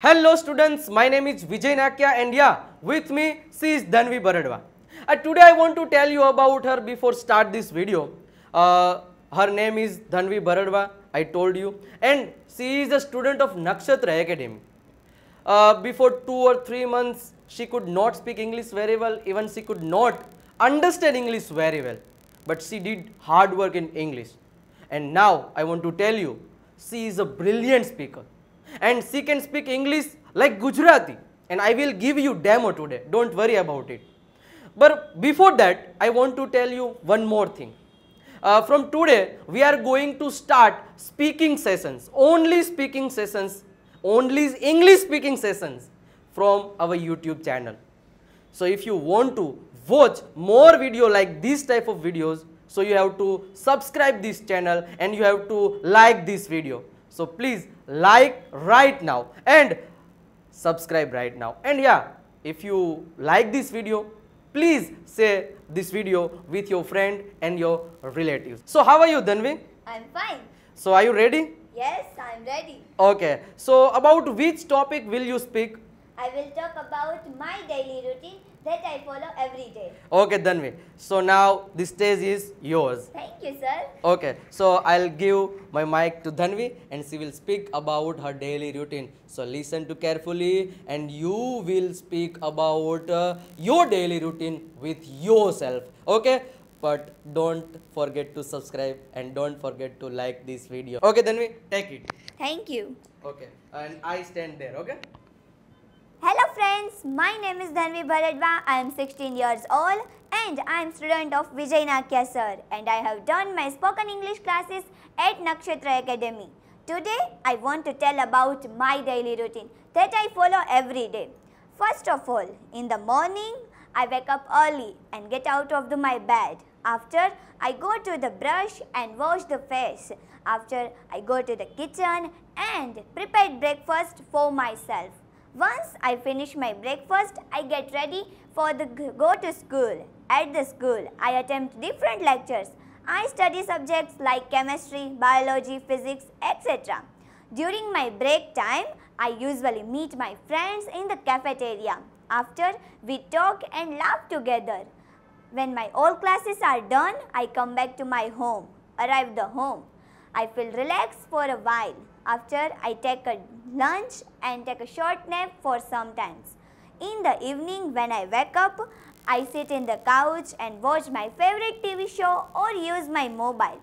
Hello students, my name is Vijay Nakiya and yeah, with me she is Dhanvi Baradwa. Uh, today I want to tell you about her before start this video. Uh, her name is Dhanvi Baradwa, I told you and she is a student of Nakshatra Academy. Uh, before two or three months she could not speak English very well, even she could not understand English very well. But she did hard work in English. And now I want to tell you, she is a brilliant speaker and she can speak English like Gujarati and I will give you demo today. Don't worry about it. But before that, I want to tell you one more thing. Uh, from today, we are going to start speaking sessions, only speaking sessions, only English speaking sessions from our YouTube channel. So if you want to watch more video like this type of videos, so you have to subscribe this channel and you have to like this video. So please like right now and subscribe right now. And yeah, if you like this video, please share this video with your friend and your relatives. So how are you Dhanvi? I'm fine. So are you ready? Yes, I'm ready. Okay. So about which topic will you speak? I will talk about my daily routine that I follow every day. Okay Dhanvi. So now the stage is yours. Thank you, sir. Okay, so I'll give my mic to Dhanvi and she will speak about her daily routine. So listen to carefully and you will speak about uh, your daily routine with yourself. Okay, but don't forget to subscribe and don't forget to like this video. Okay, Dhanvi, take it. Thank you. Okay, and I stand there. Okay. Friends, my name is Dhanvi Bharadwa. I am 16 years old and I am student of Vijay sir and I have done my spoken English classes at Nakshatra Academy. Today I want to tell about my daily routine that I follow every day. First of all, in the morning I wake up early and get out of the, my bed. After I go to the brush and wash the face. After I go to the kitchen and prepare breakfast for myself. Once I finish my breakfast, I get ready for the go to school. At the school, I attempt different lectures. I study subjects like chemistry, biology, physics, etc. During my break time, I usually meet my friends in the cafeteria. After, we talk and laugh together. When my all classes are done, I come back to my home. Arrive the home. I feel relaxed for a while. After I take a lunch and take a short nap for some times. In the evening when I wake up, I sit in the couch and watch my favorite TV show or use my mobile.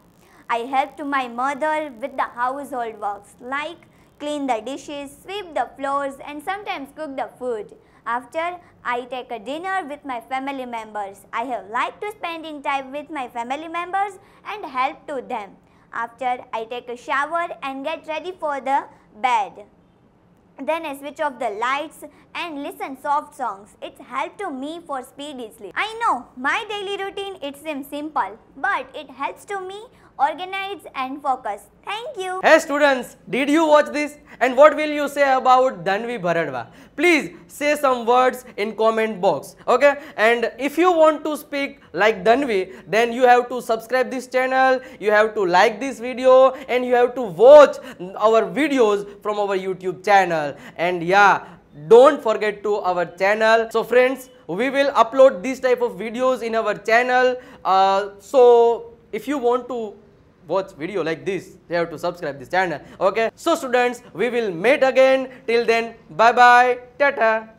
I help to my mother with the household works like clean the dishes, sweep the floors and sometimes cook the food. After I take a dinner with my family members. I have liked to spending time with my family members and help to them. After I take a shower and get ready for the bed. Then I switch off the lights and listen soft songs. It's helped to me for speedy sleep. I know my daily routine it seems simple, but it helps to me organize and focus. Thank you. Hey students, did you watch this? And what will you say about Dhanvi Bharadwa? Please say some words in comment box. Okay? And if you want to speak like Dhanvi, then you have to subscribe this channel, you have to like this video and you have to watch our videos from our YouTube channel. And yeah, don't forget to our channel. So friends, we will upload this type of videos in our channel. Uh, so if you want to watch video like this. You have to subscribe this channel. Okay? So students we will meet again. Till then bye bye tata